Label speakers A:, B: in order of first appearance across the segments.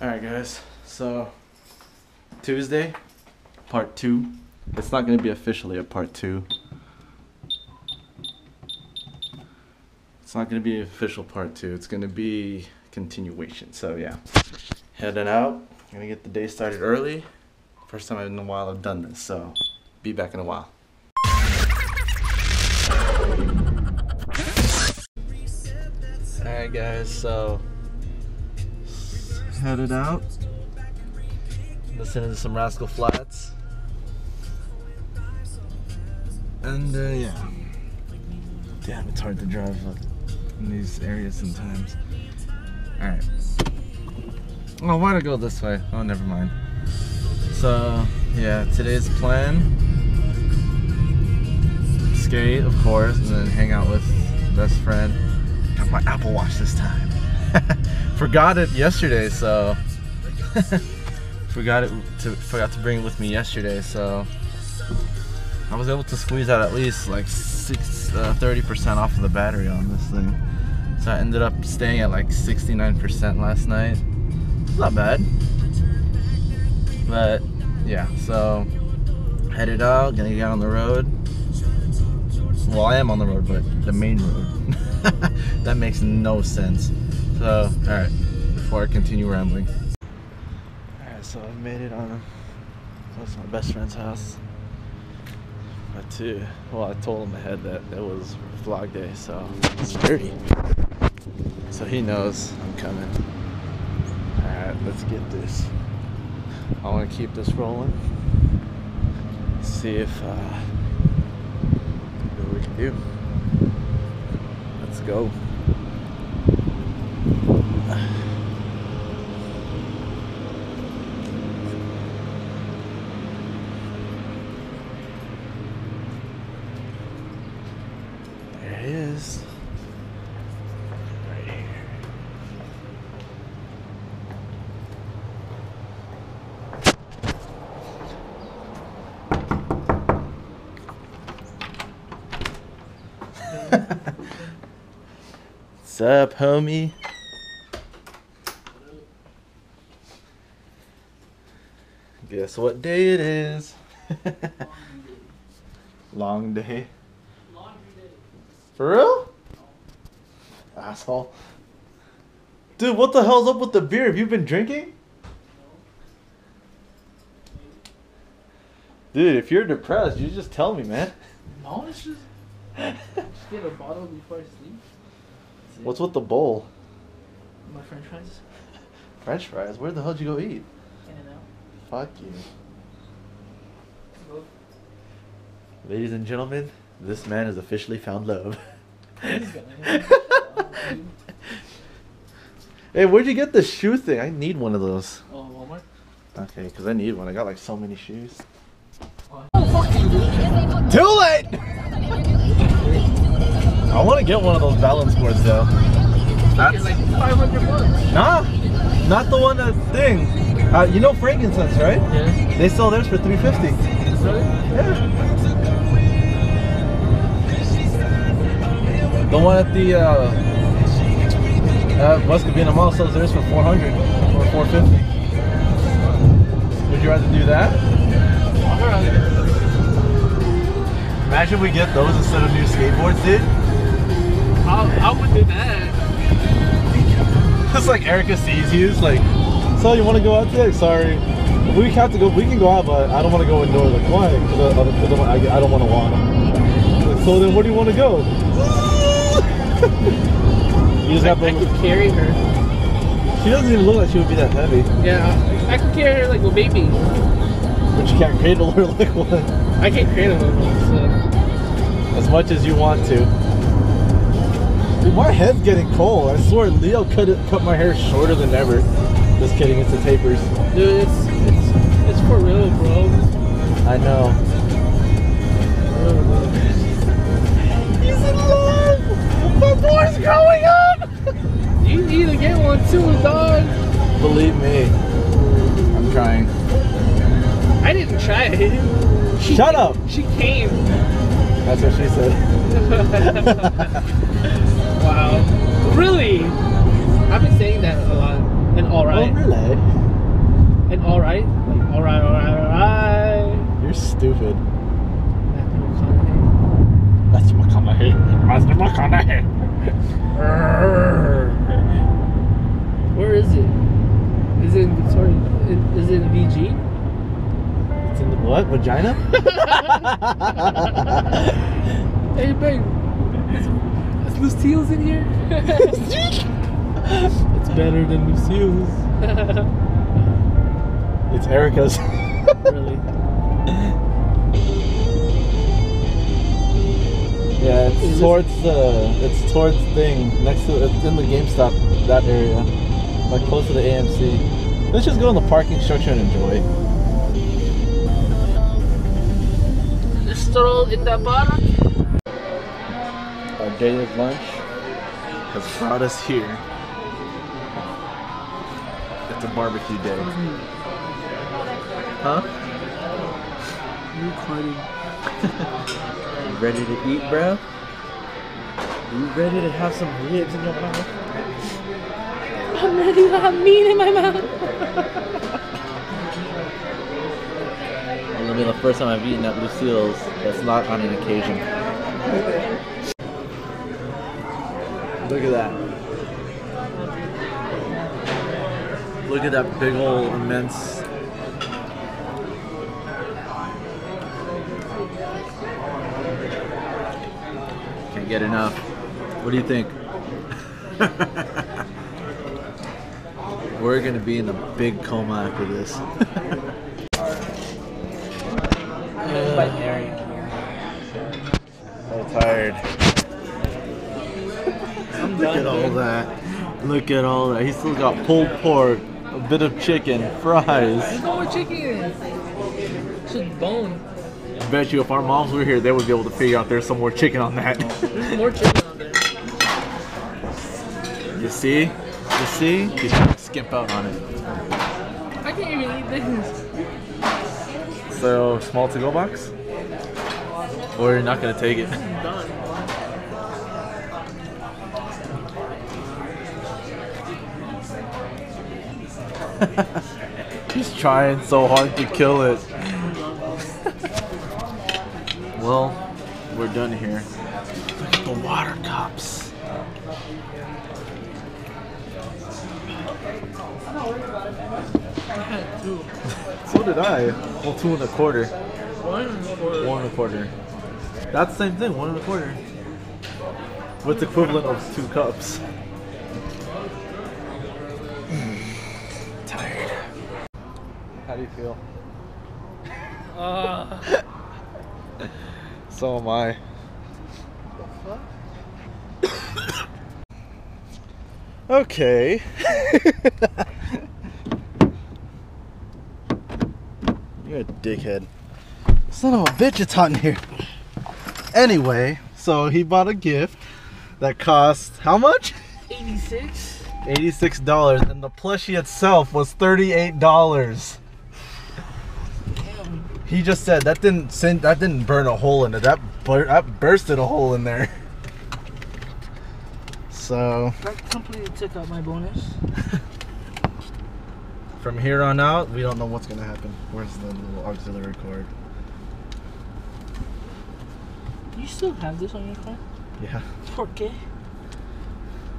A: Alright guys, so Tuesday, part two. It's not gonna be officially a part two. It's not gonna be official part two. It's gonna be continuation. So yeah. Heading out. Gonna get the day started early. First time in a while I've done this, so be back in a while. Alright guys, so headed out. Listening to some Rascal Flatts. And uh, yeah. Damn, it's hard to drive in these areas sometimes. Alright. Oh, why to go this way? Oh, never mind. So, yeah, today's plan. Skate, of course, and then hang out with best friend. Got my Apple Watch this time. Forgot it yesterday, so forgot it to forgot to bring it with me yesterday, so I was able to squeeze out at least like six, uh, 30% off of the battery on this thing. So I ended up staying at like 69% last night. Not bad. But yeah, so headed out, gonna get on the road. Well, I am on the road, but the main road. that makes no sense. So, alright, before I continue rambling. Alright, so I made it on close to my best friend's house. But too, well, I told him ahead that it was vlog day, so it's dirty. So he knows I'm coming. Alright, let's get this. I want to keep this rolling. See if, uh, what we can do. Let's go. There it is. Right here. What's up, homie? Guess what day it is? Long day. For real? Asshole. Dude, what the hell's up with the beer? Have you been drinking? Dude, if you're depressed, you just tell me, man.
B: No, it's just just get a bottle before I sleep.
A: What's with the bowl?
B: my French fries?
A: French fries? Where the hell did you go eat?
B: In and out.
A: Fuck you. Ladies and gentlemen, this man has officially found love. hey, where'd you get the shoe thing? I need one of those.
B: Oh, Walmart.
A: Okay, because I need one. I got like so many shoes.
B: Oh, fuck.
A: Too late! I want to get one of those balance boards though. That's
B: like 500 bucks.
A: nah, not the one that thing. Uh, you know frankincense, right?
B: Yeah.
A: They sell theirs for 350.
B: Really?
A: Yeah. The one at the uh, uh, West Covina Mall sells theirs for 400 or 450. Would you rather do that? Imagine we get those instead of new skateboards, dude.
B: I, I would do that.
A: It's like Erica sees you. It's like, so you want to go out today? Sorry, we have to go. We can go out, but I don't want to go indoors. Like, why? Because I, I don't, I, I don't want to walk. Like, so then, where do you want to go? you just have
B: I
A: to.
B: could carry her.
A: She doesn't even look like she would be that heavy,
B: Yeah, I, I could carry her like a baby.
A: but you can't cradle her like one
B: I can't cradle her. So.
A: as much as you want to. Dude, my head's getting cold. I swear, Leo cut it, cut my hair shorter than ever. Just kidding, it's the tapers.
B: Dude, it's it's it's for real, bro.
A: I know.
B: Real, bro.
A: He's in love. My boy's growing up.
B: You need to get one too, dog.
A: Believe me, I'm trying.
B: I didn't try it. She
A: Shut up.
B: She came.
A: That's what she said.
B: wow. Really? And all right. Like all right, all right, all right.
A: You're stupid.
B: Matthew McConaughey.
A: That's McConaughey.
B: Where is it? Is it in Victoria? Is it in VG?
A: It's in the what? Vagina?
B: Hey, babe. Is, is Lucille's in here?
A: it's better than Lucille's. It's Erica's.
B: really?
A: Yeah,
B: Is
A: it's
B: this-
A: towards the it's towards thing next to it's in the GameStop that area, like close to the AMC. Let's just go in the parking structure and enjoy.
B: Stroll in the park.
A: Our day of lunch has brought us here. It's a barbecue day. Huh?
B: Recording.
A: You ready to eat, bro? You ready to have some ribs in your mouth?
B: I'm ready to have meat in my mouth.
A: It'll be the first time I've eaten at Lucille's that's not on an occasion. Look at that. Look at that big old immense. Can't get enough. What do you think? We're gonna be in a big coma after this.
B: Mary.
A: So tired.
B: I'm
A: Look
B: done.
A: at all that. Look at all that. He still got pulled pork, bit of chicken, fries.
B: There's no more chicken. Should bone.
A: I bet you if our moms were here, they would be able to figure out there's some more chicken on that.
B: There's more chicken on there.
A: you see? You see? You skip out on it.
B: I can't even eat this.
A: So, small to go box? Or you're not gonna take it? He's trying so hard to kill it. well, we're done here. Look at the water cups.
B: I had two.
A: So did I. Well, two and a quarter.
B: One for
A: One and a quarter. That's the same thing, one and a quarter. What's equivalent of two cups? How do you feel?
B: Uh,
A: So am I. Okay. You're a dickhead. Son of a bitch, it's hot in here. Anyway, so he bought a gift that cost how much?
B: 86.
A: $86 and the plushie itself was $38. He just said that didn't send that didn't burn a hole in it. That bur- that bursted a hole in there. So
B: That completely took out my bonus.
A: from here on out, we don't know what's gonna happen. Where's the little auxiliary cord?
B: You still have this on your phone?
A: Yeah.
B: Okay.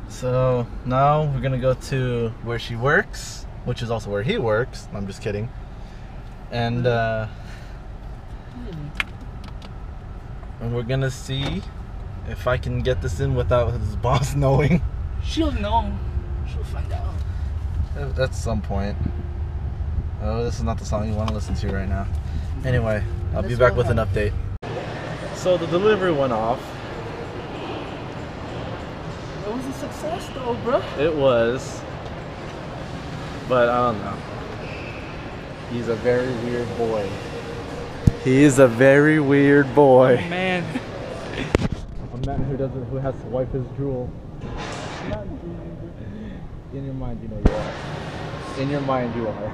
A: So now we're gonna go to where she works, which is also where he works. I'm just kidding. And uh, and we're gonna see if I can get this in without his boss knowing.
B: She'll know. She'll find out.
A: At some point. Oh, this is not the song you want to listen to right now. Anyway, I'll be back with an update. So the delivery went off.
B: It was a success though, bro.
A: It was. But I don't know. He's a very weird boy. He is a very weird boy.
B: Man.
A: A man who doesn't who has to wipe his drool. In your mind you know you are. In your mind you are.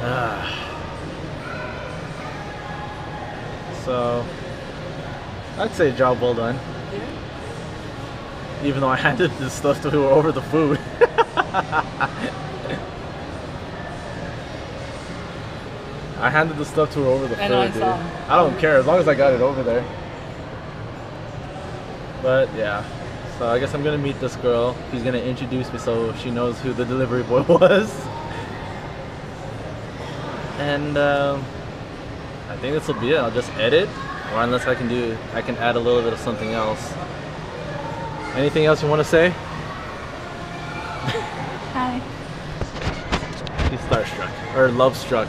A: Ah. So I'd say job well done. Even though I handed this stuff to her over the food. I handed the stuff to her over the
B: know,
A: phone,
B: I
A: dude. I don't care as long as I got it over there. But yeah, so I guess I'm gonna meet this girl. He's gonna introduce me so she knows who the delivery boy was. And um, I think this will be it. I'll just edit, or unless I can do, I can add a little bit of something else. Anything else you want to say?
C: Hi.
A: He's starstruck or love struck.